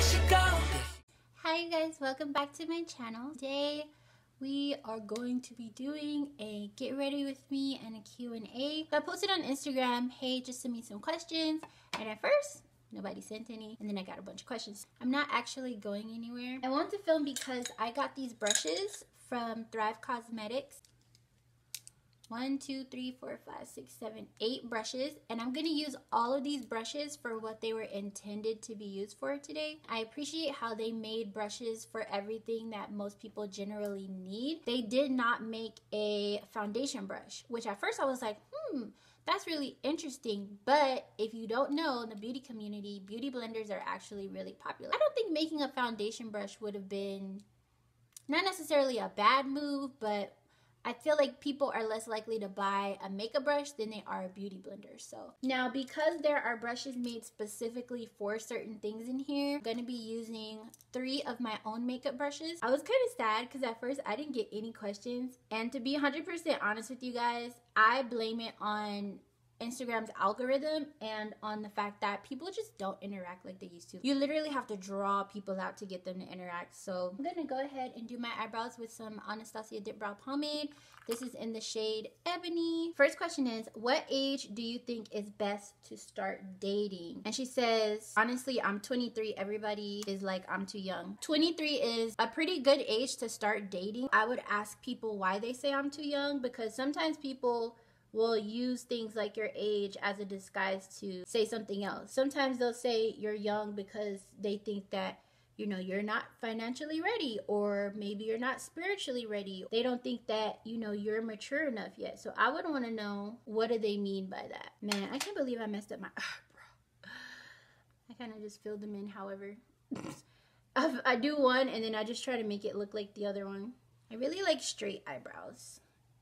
Hi you guys, welcome back to my channel. Today we are going to be doing a get ready with me and a Q&A. I posted on Instagram, hey, just send me some questions. And at first, nobody sent any. And then I got a bunch of questions. I'm not actually going anywhere. I want to film because I got these brushes from Thrive Causemetics one, two, three, four, five, six, seven, eight brushes. And I'm to use all of these brushes for what they were intended to be used for today. I appreciate how they made brushes for everything that most people generally need. They did not make a foundation brush, which at first I was like, hmm, that's really interesting. But if you don't know, in the beauty community, beauty blenders are actually really popular. I don't think making a foundation brush would have been not necessarily a bad move, but I feel like people are less likely to buy a makeup brush than they are a beauty blender. So now because there are brushes made specifically for certain things in here, I'm gonna be using three of my own makeup brushes. I was kind of sad because at first I didn't get any questions. And to be 100% honest with you guys, I blame it on Instagram's algorithm and on the fact that people just don't interact like they used to. You literally have to draw people out to get them to interact. So I'm gonna go ahead and do my eyebrows with some Anastasia Dip Brow Pomade. This is in the shade Ebony. First question is, what age do you think is best to start dating? And she says, honestly, I'm 23. Everybody is like, I'm too young. 23 is a pretty good age to start dating. I would ask people why they say I'm too young because sometimes people will use things like your age as a disguise to say something else. Sometimes they'll say you're young because they think that you know you're not financially ready or maybe you're not spiritually ready. They don't think that you know you're mature enough yet. So I would want to know what do they mean by that? Man, I can't believe I messed up my. I kind of just filled them in however. I do one and then I just try to make it look like the other one. I really like straight eyebrows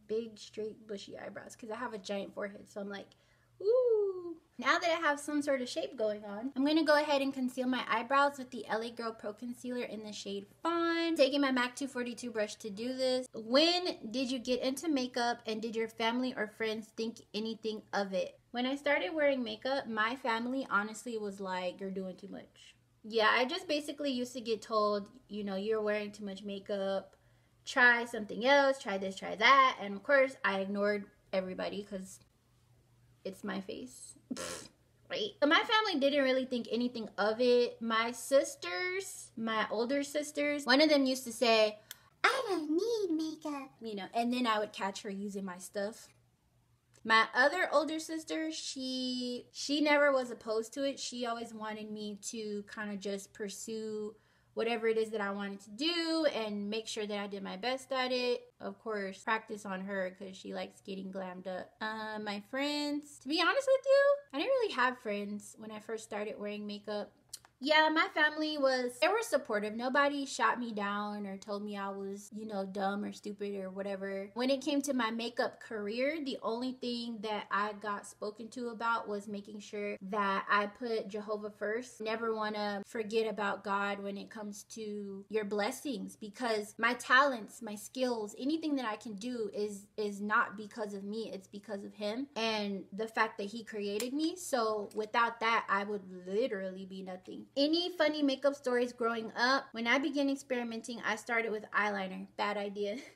big, straight, bushy eyebrows because I have a giant forehead. So I'm like, ooh. Now that I have some sort of shape going on, I'm going to go ahead and conceal my eyebrows with the LA Girl Pro Concealer in the shade Fawn. Taking my MAC 242 brush to do this. When did you get into makeup and did your family or friends think anything of it? When I started wearing makeup, my family honestly was like, you're doing too much. Yeah, I just basically used to get told, you know, you're wearing too much makeup try something else, try this, try that. And of course, I ignored everybody because it's my face. right? So my family didn't really think anything of it. My sisters, my older sisters, one of them used to say, I don't need makeup, you know, and then I would catch her using my stuff. My other older sister, she she never was opposed to it. She always wanted me to kind of just pursue whatever it is that I wanted to do and make sure that I did my best at it. Of course, practice on her because she likes getting glammed up. Uh, my friends, to be honest with you, I didn't really have friends when I first started wearing makeup yeah, my family was, they were supportive. Nobody shot me down or told me I was, you know, dumb or stupid or whatever. When it came to my makeup career, the only thing that I got spoken to about was making sure that I put Jehovah first. Never want to forget about God when it comes to your blessings because my talents, my skills, anything that I can do is is not because of me, it's because of him and the fact that he created me. So without that, I would literally be nothing. Any funny makeup stories growing up? When I began experimenting, I started with eyeliner. Bad idea.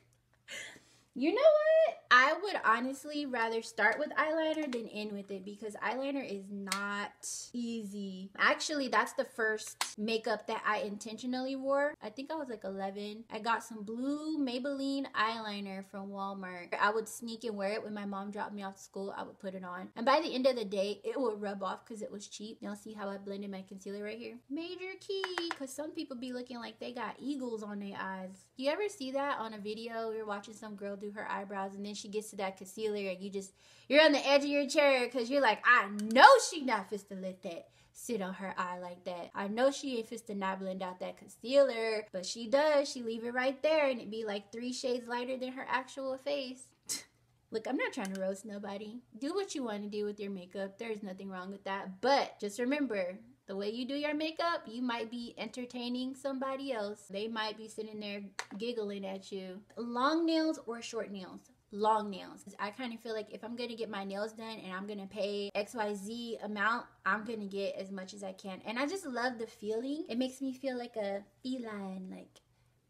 You know what? I would honestly rather start with eyeliner than end with it because eyeliner is not easy. Actually, that's the first makeup that I intentionally wore. I think I was like 11. I got some blue Maybelline eyeliner from Walmart. I would sneak and wear it when my mom dropped me off to school. I would put it on. And by the end of the day, it would rub off because it was cheap. Y'all see how I blended my concealer right here? Major key because some people be looking like they got eagles on their eyes. You ever see that on a video? You're watching some girl do her eyebrows and then she gets to that concealer and you just you're on the edge of your chair because you're like i know she not fit to let that sit on her eye like that i know she ain't fit to not blend out that concealer but she does she leave it right there and it be like three shades lighter than her actual face Look, I'm not trying to roast nobody. Do what you want to do with your makeup. There's nothing wrong with that. But just remember, the way you do your makeup, you might be entertaining somebody else. They might be sitting there giggling at you. Long nails or short nails? long nails. I kind of feel like if I'm gonna get my nails done and I'm gonna pay XYZ amount, I'm gonna get as much as I can. And I just love the feeling. It makes me feel like a feline, like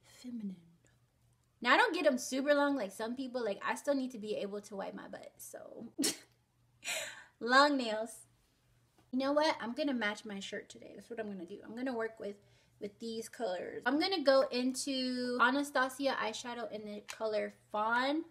feminine. Now I don't get them super long like some people. Like I still need to be able to wipe my butt. So long nails. You know what? I'm gonna match my shirt today. That's what I'm gonna do. I'm gonna work with with these colors. I'm gonna go into Anastasia eyeshadow in the color Fawn.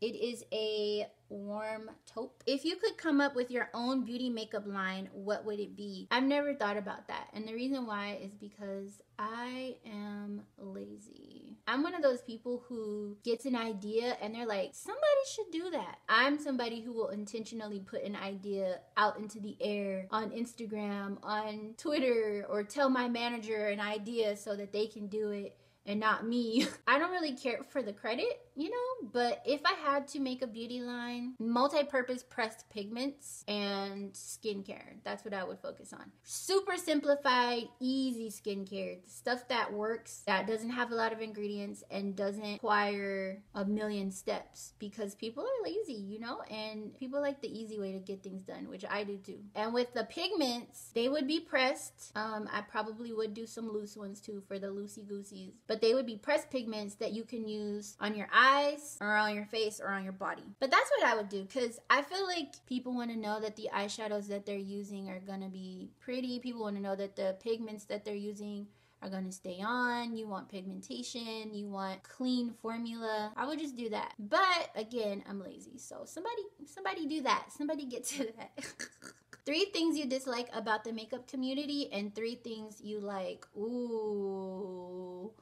It is a warm taupe. If you could come up with your own beauty makeup line, what would it be? I've never thought about that. And the reason why is because I am lazy. I'm one of those people who gets an idea and they're like, somebody should do that. I'm somebody who will intentionally put an idea out into the air on Instagram, on Twitter, or tell my manager an idea so that they can do it and not me. I don't really care for the credit, you know, but if I had to make a beauty line, multi-purpose pressed pigments and skincare, that's what I would focus on. Super simplified, easy skincare, stuff that works, that doesn't have a lot of ingredients and doesn't require a million steps because people are lazy, you know, and people like the easy way to get things done, which I do too. And with the pigments, they would be pressed. Um, I probably would do some loose ones too for the loosey gooseys, but they would be pressed pigments that you can use on your eyes or on your face or on your body. But that's what I would do because I feel like people want to know that the eyeshadows that they're using are going to be pretty. People want to know that the pigments that they're using are going to stay on. You want pigmentation, you want clean formula. I would just do that. But again, I'm lazy. So somebody somebody do that. Somebody get to that. three things you dislike about the makeup community and three things you like. Ooh.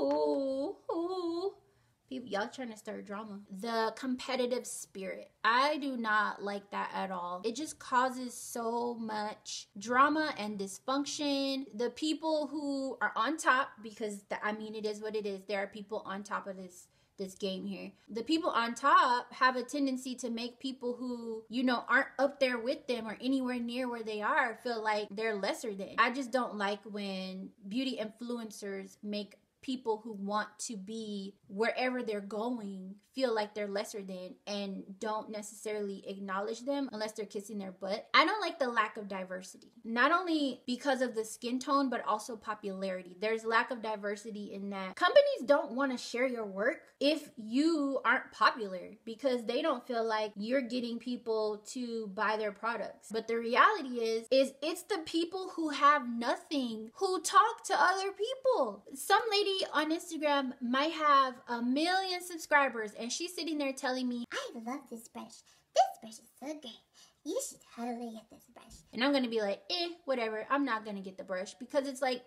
Ooh. People, y'all trying to start drama. The competitive spirit. I do not like that at all. It just causes so much drama and dysfunction. The people who are on top, because the, I mean, it is what it is. There are people on top of this this game here. The people on top have a tendency to make people who, you know, aren't up there with them or anywhere near where they are feel like they're lesser than. I just don't like when beauty influencers make people who want to be wherever they're going feel like they're lesser than and don't necessarily acknowledge them unless they're kissing their butt. I don't like the lack of diversity. Not only because of the skin tone, but also popularity. There's lack of diversity in that companies don't want to share your work if you aren't popular because they don't feel like you're getting people to buy their products. But the reality is is it's the people who have nothing who talk to other people. Some lady on Instagram might have a million subscribers and she's sitting there telling me, I love this brush. This brush is so great. You should totally get this brush. And I'm gonna be like, eh, whatever. I'm not gonna get the brush because it's like,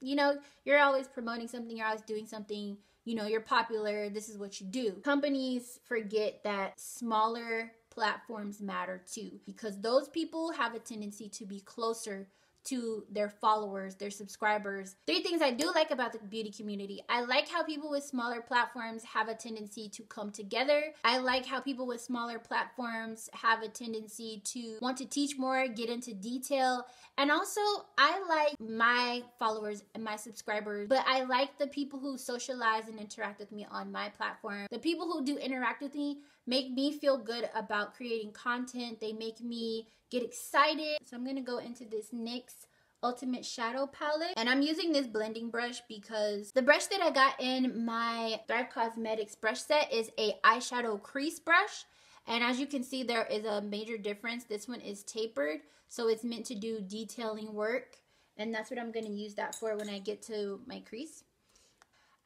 you know, you're always promoting something, you're always doing something, you know, you're popular, this is what you do. Companies forget that smaller platforms matter too because those people have a tendency to be closer to their followers, their subscribers. Three things I do like about the beauty community. I like how people with smaller platforms have a tendency to come together. I like how people with smaller platforms have a tendency to want to teach more, get into detail. And also, I like my followers and my subscribers, but I like the people who socialize and interact with me on my platform. The people who do interact with me make me feel good about creating content. They make me get excited. So I'm going to go into this NYX Ultimate Shadow Palette. And I'm using this blending brush because the brush that I got in my Thrive Causemetics brush set is a eyeshadow crease brush. And as you can see, there is a major difference. This one is tapered, so it's meant to do detailing work. And that's what I'm going to use that for when I get to my crease.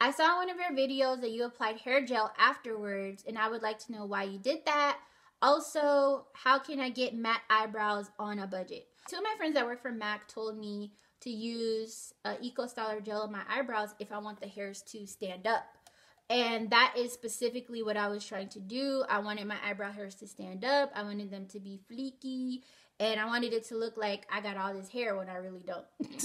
I saw one of your videos that you applied hair gel afterwards, and I would like to know why you did that. Also, how can I get matte eyebrows on a budget? Two of my friends that work for MAC told me to use uh, Eco Styler gel on my eyebrows if I want the hairs to stand up. And that is specifically what I was trying to do. I wanted my eyebrow hairs to stand up. I wanted them to be fleeky. And I wanted it to look like I got all this hair when I really don't.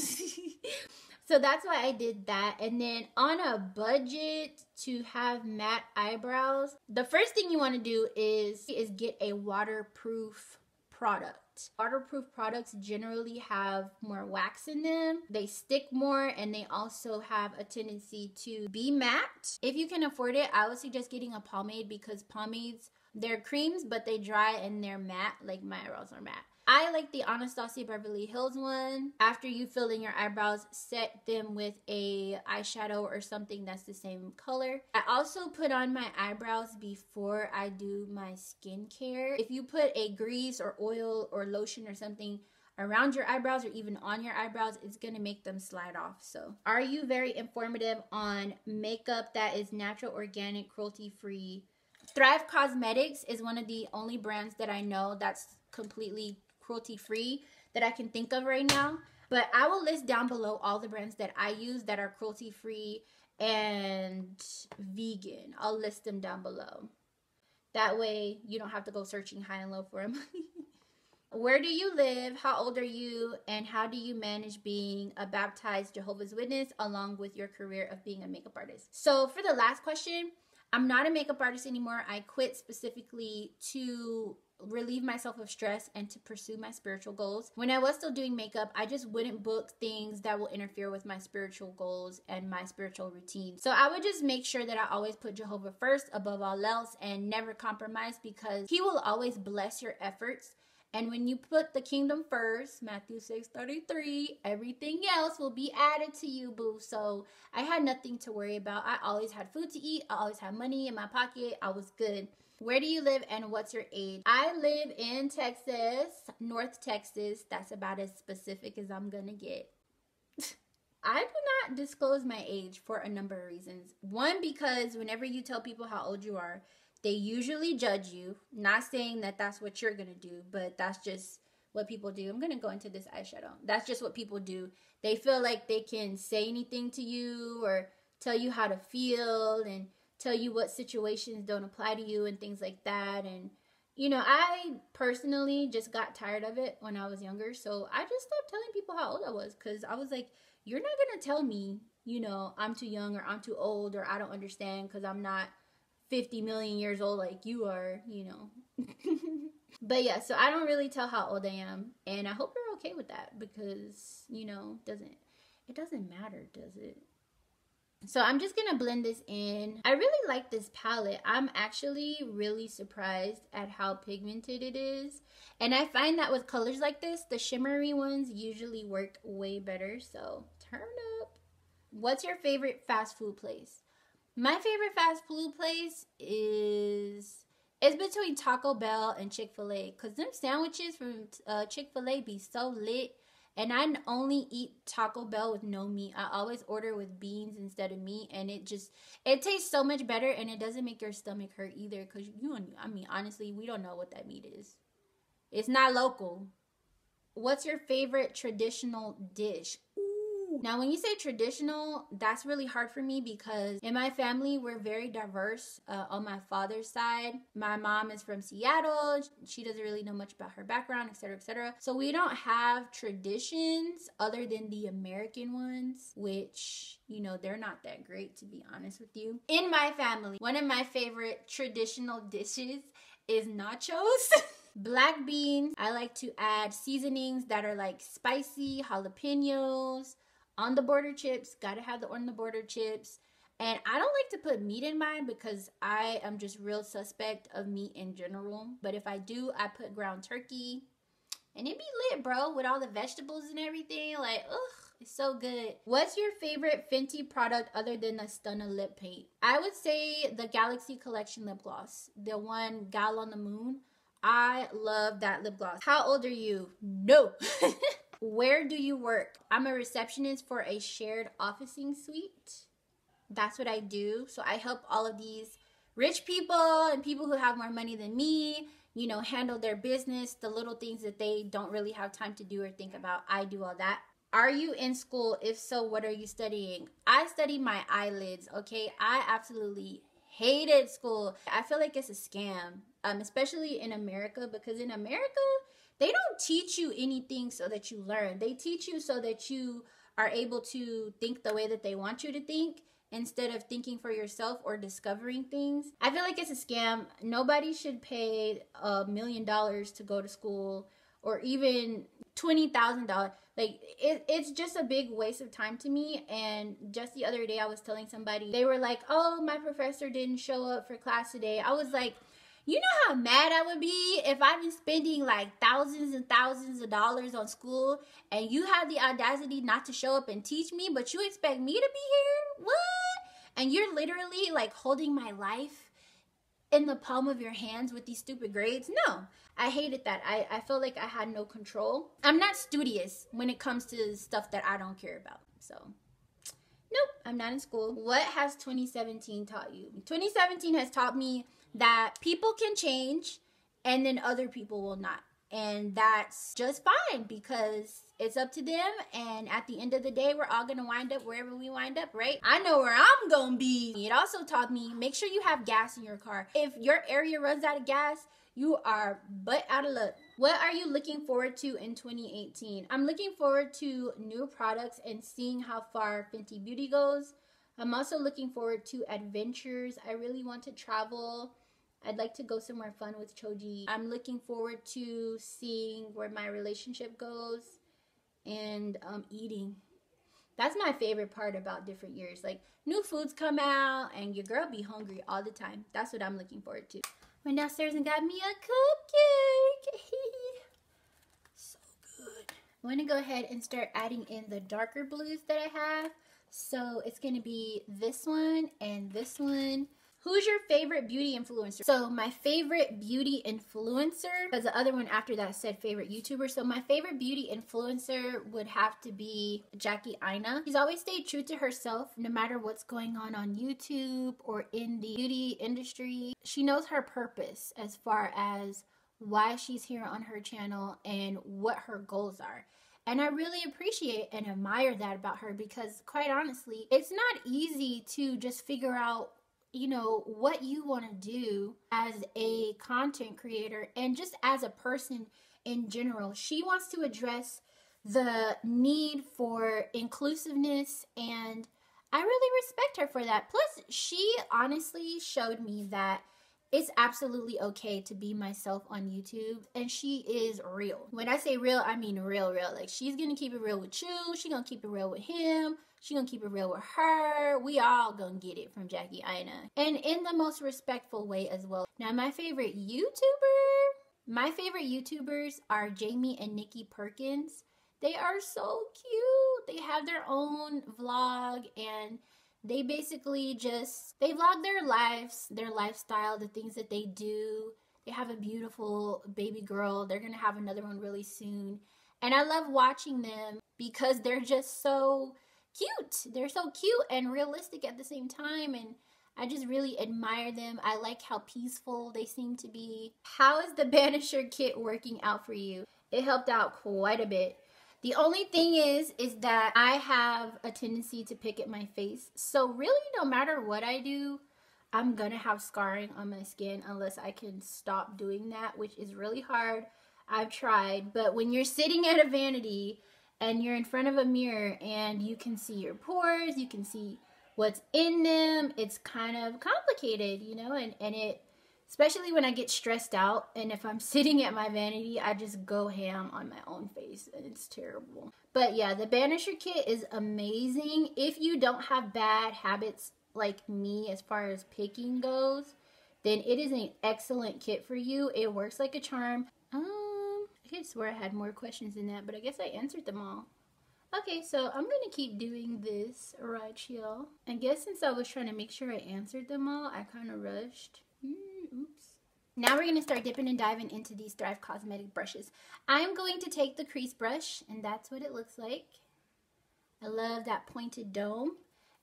So that's why I did that. And then on a budget to have matte eyebrows, the first thing you want to do is is get a waterproof product. Waterproof products generally have more wax in them. They stick more and they also have a tendency to be matte. If you can afford it, I would suggest getting a pomade because pomades they're creams, but they dry and they're matte, like my eyebrows are matte. I like the Anastasia Beverly Hills one. After you fill in your eyebrows, set them with a eyeshadow or something that's the same color. I also put on my eyebrows before I do my skincare. If you put a grease or oil or lotion or something around your eyebrows or even on your eyebrows, it's gonna make them slide off. So, are you very informative on makeup that is natural, organic, cruelty free? Thrive Causemetics is one of the only brands that I know that's completely cruelty free that I can think of right now. But I will list down below all the brands that I use that are cruelty free and vegan. I'll list them down below. That way you don't have to go searching high and low for them. Where do you live? How old are you? And how do you manage being a baptized Jehovah's Witness along with your career of being a makeup artist? So, for the last question, I'm not a makeup artist anymore. I quit specifically to relieve myself of stress and to pursue my spiritual goals. When I was still doing makeup, I just wouldn't book things that will interfere with my spiritual goals and my spiritual routine. So I would just make sure that I always put Jehovah first above all else and never compromise because he will always bless your efforts and when you put the kingdom first, Matthew 6 33, everything else will be added to you, boo. So I had nothing to worry about. I always had food to eat, I always had money in my pocket. I was good. Where do you live and what's your age? I live in Texas, North Texas. That's about as specific as I'm gonna get. I do not disclose my age for a number of reasons. One, because whenever you tell people how old you are, they usually judge you. Not saying that that's what you're to do, but that's just what people do. I'm to go into this eyeshadow. That's just what people do. They feel like they can say anything to you or tell you how to feel and tell you what situations don't apply to you and things like that. And, you know, I personally just got tired of it when I was younger. So I just stopped telling people how old I was because I was like, you're not going to tell me, you know, I'm too young or I'm too old or I don't understand because I'm not 50 million years old like you are, you know. but yeah, so I don't really tell how old I am, and I hope you're okay with that because, you know, doesn't it doesn't matter, does it? So I'm just gonna blend this in. I really like this palette. I'm actually really surprised at how pigmented it is. And I find that with colors like this, the shimmery ones usually work way better. So turn up. What's your favorite fast food place? My favorite fast food place is it's between Taco Bell and Chick Fil A, cause them sandwiches from uh, Chick Fil A be so lit. And I only eat Taco Bell with no meat. I always order with beans instead of meat, and it just it tastes so much better, and it doesn't make your stomach hurt either. Cause you, I mean, honestly, we don't know what that meat is. It's not local. What's your favorite traditional dish? Now, when you say traditional, that's really hard for me because in my family, we're very diverse. Uh, on my father's side, my mom is from Seattle. She doesn't really know much about her background, etc., etc. So we don't have traditions other than the American ones, which you know they're not that great to be honest with you. In my family, one of my favorite traditional dishes is nachos. Black beans, I like to add seasonings that are like spicy, jalapenos, on the border chips. Gotta have the on the border chips. And I don't like to put meat in mine because I am just real suspect of meat in general. But if I do, I put ground turkey. And it be lit, bro, with all the vegetables and everything. Like, ugh, it's so good. What's your favorite Fenty product other than the Stunna lip paint? I would say the Galaxy Collection lip gloss. The one Gal on the Moon. I love that lip gloss. How old are you? No. Where do you work? I'm a receptionist for a shared officing suite. That's what I do. So I help all of these rich people and people who have more money than me, you know, handle their business, the little things that they don't really have time to do or think about. I do all that. Are you in school? If so, what are you studying? I study my eyelids, okay? I absolutely hated school. I feel like it's a scam, um, especially in America, because in America, they don't teach you anything so that you learn. They teach you so that you are able to think the way that they want you to think instead of thinking for yourself or discovering things. I feel like it's a scam. Nobody should pay a million dollars to go to school or even $20,000. Like it, it's just a big waste of time to me. And just the other day, I was telling somebody, they were like, oh, my professor didn't show up for class today. I was like, you know how mad I would be if I've been spending like thousands and thousands of dollars on school and you have the audacity not to show up and teach me, but you expect me to be here? What? And you're literally like holding my life in the palm of your hands with these stupid grades? No. I hated that. I, I felt like I had no control. I'm not studious when it comes to stuff that I don't care about. So, nope, I'm not in school. What has 2017 taught you? 2017 has taught me that people can change and then other people will not. And that's just fine because it's up to them. And at the end of the day, we're all to wind up wherever we wind up, right? I know where I'm to be. It also taught me make sure you have gas in your car. If your area runs out of gas, you are but out of luck. What are you looking forward to in 2018? I'm looking forward to new products and seeing how far Fenty Beauty goes. I'm also looking forward to adventures. I really want to travel. I'd like to go somewhere fun with Choji. I'm looking forward to seeing where my relationship goes and um, eating. That's my favorite part about different years. Like new foods come out and your girl be hungry all the time. That's what I'm looking forward to. Went downstairs and got me a cupcake. so good. I'm to go ahead and start adding in the darker blues that I have. So it's to be this one and this one. Who's your favorite beauty influencer? So my favorite beauty influencer, because the other one after that said favorite YouTuber. So my favorite beauty influencer would have to be Jackie Aina. She's always stayed true to herself no matter what's going on on YouTube or in the beauty industry. She knows her purpose as far as why she's here on her channel and what her goals are. And I really appreciate and admire that about her because, quite honestly, it's not easy to just figure out you know, what you want to do as a content creator and just as a person in general. She wants to address the need for inclusiveness and I really respect her for that. Plus, she honestly showed me that it's absolutely okay to be myself on YouTube and she is real. When I say real, I mean real, real. Like she's gonna keep it real with you, she gonna keep it real with him, she gonna keep it real with her. We all gonna get it from Jackie Aina. And in the most respectful way as well. Now my favorite YouTuber, my favorite YouTubers are Jamie and Nikki Perkins. They are so cute. They have their own vlog and they basically just they vlog their lives, their lifestyle, the things that they do. They have a beautiful baby girl. They're going to have another one really soon. And I love watching them because they're just so cute. They're so cute and realistic at the same time and I just really admire them. I like how peaceful they seem to be. How is the Banisher kit working out for you? It helped out quite a bit. The only thing is, is that I have a tendency to pick at my face. So really, no matter what I do, I'm gonna have scarring on my skin unless I can stop doing that, which is really hard. I've tried, but when you're sitting at a vanity and you're in front of a mirror and you can see your pores, you can see what's in them, it's kind of complicated, you know, and, and it especially when I get stressed out and if I'm sitting at my vanity, I just go ham on my own face and it's terrible. But yeah, the Banisher kit is amazing. If you don't have bad habits like me as far as picking goes, then it is an excellent kit for you. It works like a charm. I could swear I had more questions than that, but I guess I answered them all. Okay, so I'm going to keep doing this right here. I guess since I was trying to make sure I answered them all, I kind of rushed. Mm, oops. Now we're going to start dipping and diving into these Thrive Causemetic brushes. I'm going to take the crease brush, and that's what it looks like. I love that pointed dome.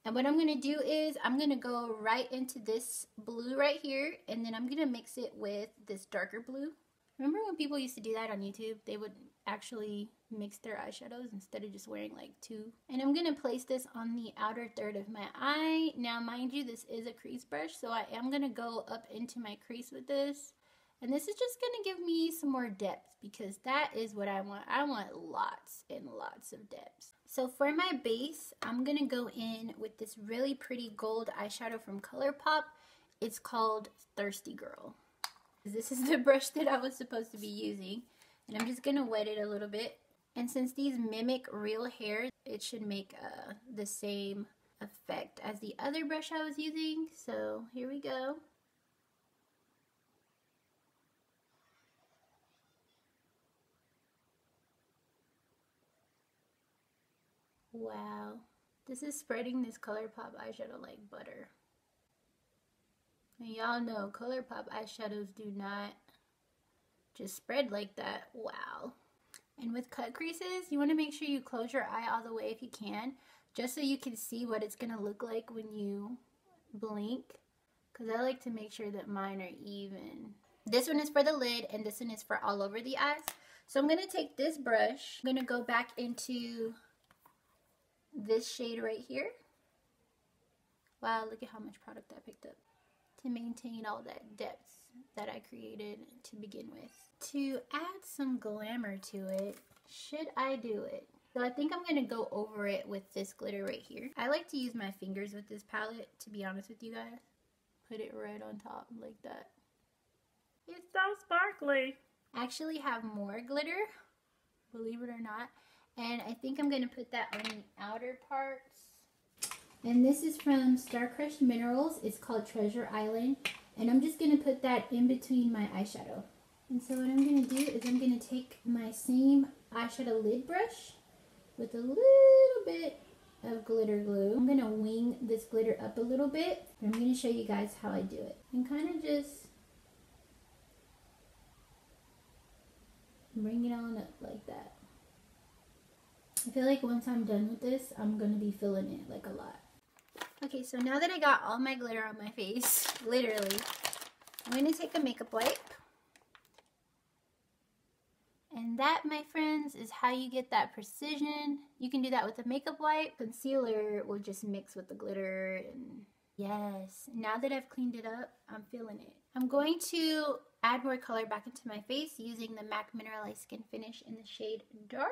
And what I'm going to do is I'm going to go right into this blue right here, and then I'm going to mix it with this darker blue. Remember when people used to do that on YouTube? They would actually mix their eyeshadows instead of just wearing like two. And I'm going to place this on the outer third of my eye. Now, mind you, this is a crease brush, so I am going to go up into my crease with this And this is just going to give me some more depth because that is what I want. I want lots and lots of depth. So for my base, I'm going to go in with this really pretty gold eyeshadow from ColourPop. It's called Thirsty Girl. This is the brush that I was supposed to be using. And I'm just going to wet it a little bit. And since these mimic real hair, it should make uh, the same effect as the other brush I was using. So here we go. Wow. This is spreading this ColourPop eyeshadow like butter. And y'all know ColourPop eyeshadows do not just spread like that. Wow. And with cut creases, you want to make sure you close your eye all the way if you can, just so you can see what it's going to look like when you blink. Because I like to make sure that mine are even. This one is for the lid, and this one is for all over the eyes. So I'm going to take this brush. I'm going to go back into this shade right here. Wow, look at how much product I picked up to maintain all that depth that I created to begin with. To add some glamour to it, should I do it? So I think I'm going to go over it with this glitter right here. I like to use my fingers with this palette, to be honest with you guys. Put it right on top like that. It's so sparkly. I actually have more glitter, believe it or not. And I think I'm going to put that on the outer parts. And this is from Star Crush Minerals. It's called Treasure Island. And I'm just going to put that in between my eyeshadow. And so what I'm going to do is I'm going to take my same eyeshadow lid brush with a little bit of glitter glue. I'm going to wing this glitter up a little bit. I'm going to show you guys how I do it. And kind of just bring it on up like that. I feel like once I'm done with this, I'm going to be filling it like a lot. Okay, so now that I got all my glitter on my face, literally, I'm going to take a makeup wipe. And that, my friends, is how you get that precision. You can do that with a makeup wipe. Concealer will just mix with the glitter. And yes, now that I've cleaned it up, I'm feeling it. I'm going to add more color back into my face using the MAC Mineralized Skin Finish in the shade Dark.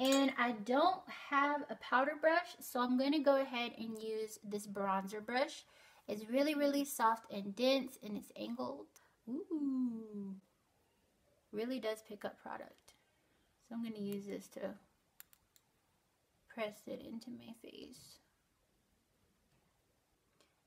And I don't have a powder brush, so I'm going to go ahead and use this bronzer brush. It's really, really soft and dense, and it's angled. Ooh. Really does pick up product. So I'm going to use this to press it into my face.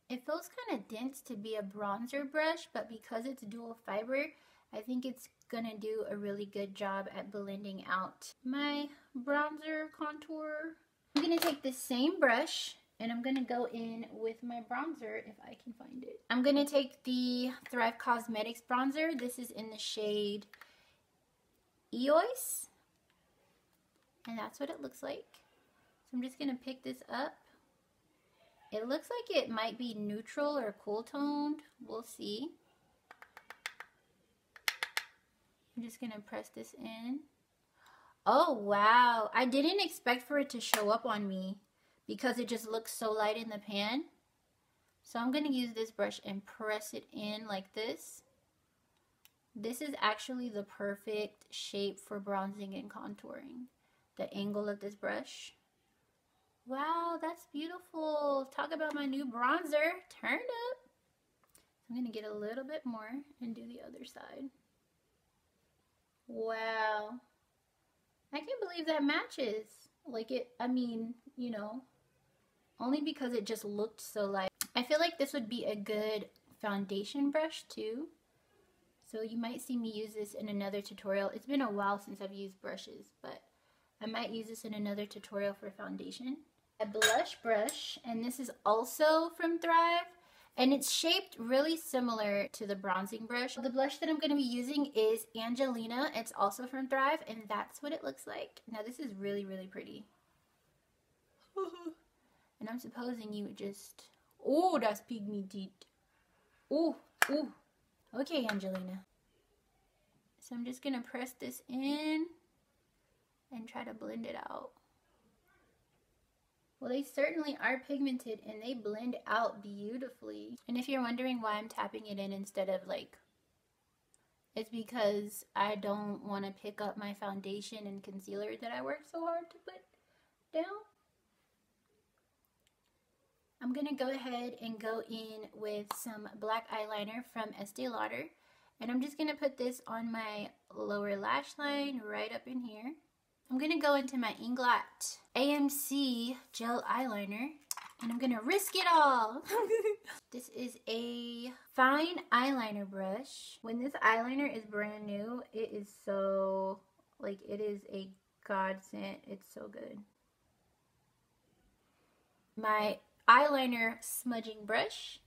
It feels kind of dense to be a bronzer brush, but because it's dual fiber, I think it's going to do a really good job at blending out my bronzer contour. I'm going to take the same brush and I'm going to go in with my bronzer if I can find it. I'm going to take the Thrive Causemetics bronzer. This is in the shade Eos. And that's what it looks like. So I'm just going to pick this up. It looks like it might be neutral or cool toned. We'll see. I'm just to press this in. Oh, wow. I didn't expect for it to show up on me because it just looks so light in the pan. So I'm to use this brush and press it in like this. This is actually the perfect shape for bronzing and contouring. The angle of this brush. Wow, that's beautiful. Talk about my new bronzer. Turned up. I'm going to get a little bit more and do the other side. Wow. I can't believe that matches. Like it, I mean, you know, only because it just looked so like. I feel like this would be a good foundation brush too. So you might see me use this in another tutorial. It's been a while since I've used brushes, but I might use this in another tutorial for foundation. A blush brush, and this is also from Thrive. And it's shaped really similar to the bronzing brush. The blush that I'm going to be using is Angelina. It's also from Thrive, and that's what it looks like. Now, this is really, really pretty. and I'm supposing you would just... Oh, that's pygmy teeth. Oh, oh. Okay, Angelina. So I'm just going to press this in and try to blend it out. Well, they certainly are pigmented and they blend out beautifully. And if you're wondering why I'm tapping it in instead of like It's because I don't want to pick up my foundation and concealer that I worked so hard to put down. I'm going to go ahead and go in with some black eyeliner from Estee Lauder. And I'm just going to put this on my lower lash line right up in here. I'm going to go into my Inglot AMC gel eyeliner and I'm gonna risk it all. this is a fine eyeliner brush. When this eyeliner is brand new, it is so, like it is a godsend. It's so good. My eyeliner smudging brush,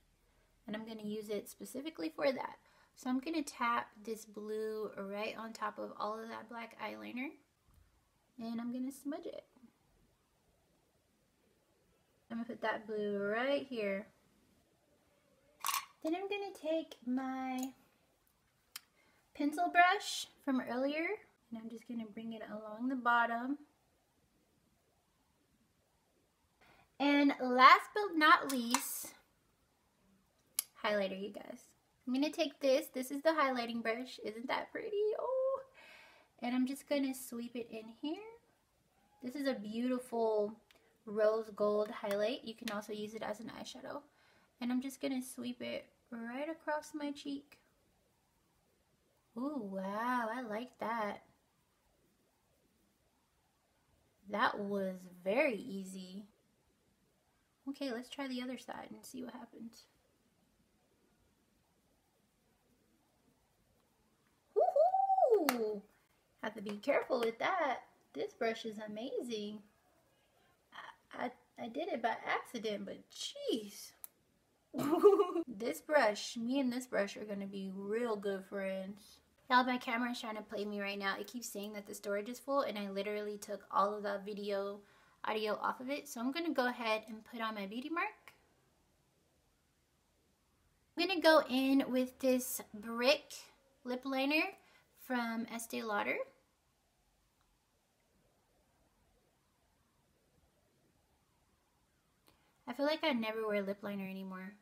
and I'm gonna use it specifically for that. So I'm gonna tap this blue right on top of all of that black eyeliner, and I'm gonna smudge it. I'm gonna put that blue right here. Then I'm gonna take my pencil brush from earlier and I'm just gonna bring it along the bottom. And last but not least, highlighter you guys. I'm gonna take this, this is the highlighting brush. Isn't that pretty? Oh, and I'm just gonna sweep it in here. This is a beautiful rose gold highlight. You can also use it as an eyeshadow. And I'm just going to sweep it right across my cheek. Ooh, wow, I like that. That was very easy. Okay, let's try the other side and see what happens. Woohoo! Have to be careful with that. This brush is amazing. I, I did it by accident, but jeez. this brush, me and this brush are going to be real good friends. Y'all, my camera is trying to play me right now. It keeps saying that the storage is full, and I literally took all of the video audio off of it. So I'm going to go ahead and put on my beauty mark. I'm going to go in with this Brick lip liner from Estee Lauder. I feel like I never wear lip liner anymore.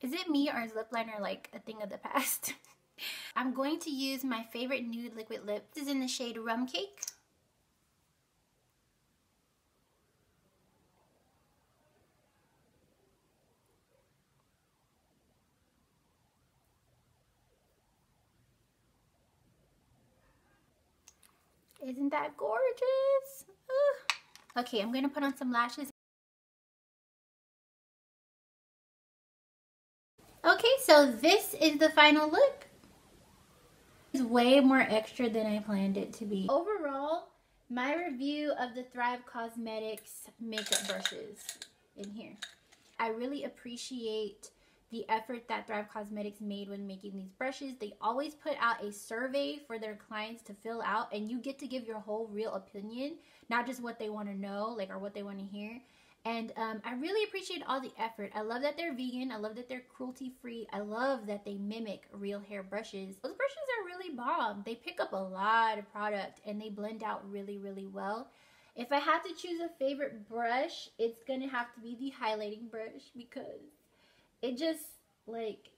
Is it me or is lip liner like a thing of the past? I'm going to use my favorite nude liquid lip. This is in the shade Rum Cake. Isn't that gorgeous? Ugh. Okay, I'm going to put on some lashes. Okay, so this is the final look. It's way more extra than I planned it to be. Overall, my review of the Thrive Causemetics makeup brushes in here. I really appreciate the effort that Thrive Causemetics made when making these brushes. They always put out a survey for their clients to fill out and you get to give your whole real opinion, not just what they want to know, like or what they want to hear. And um, I really appreciate all the effort. I love that they're vegan. I love that they're cruelty free. I love that they mimic real hair brushes. Those brushes are really bomb. They pick up a lot of product and they blend out really, really well. If I had to choose a favorite brush, it's going to have to be the highlighting brush because it just like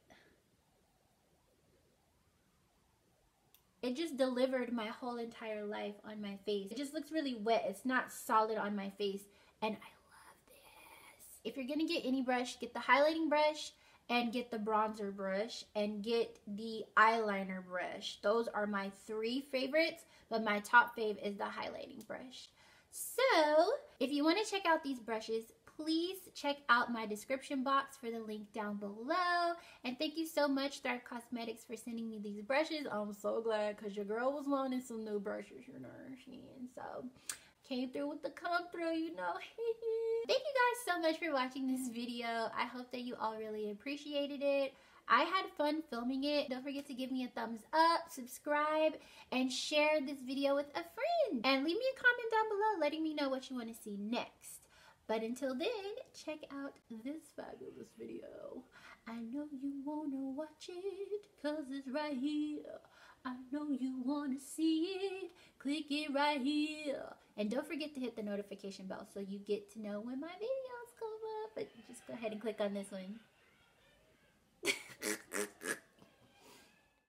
it just delivered my whole entire life on my face. It just looks really wet. It's not solid on my face and I love this. If you're gonna get any brush, get the highlighting brush and get the bronzer brush and get the eyeliner brush. Those are my three favorites, but my top fave is the highlighting brush. So, if you want to check out these brushes, please check out my description box for the link down below. And thank you so much, Thrive Causemetics, for sending me these brushes. I'm so glad because your girl was wanting some new brushes, you know saying? So, came through with the come through, you know. thank you guys so much for watching this video. I hope that you all really appreciated it. I had fun filming it. Don't forget to give me a thumbs up, subscribe, and share this video with a friend. And leave me a comment down below letting me know what you want to see next. But until then, check out this fabulous video. I know you wanna watch it, cause it's right here. I know you wanna see it, click it right here. And don't forget to hit the notification bell so you get to know when my videos come up. But just go ahead and click on this one.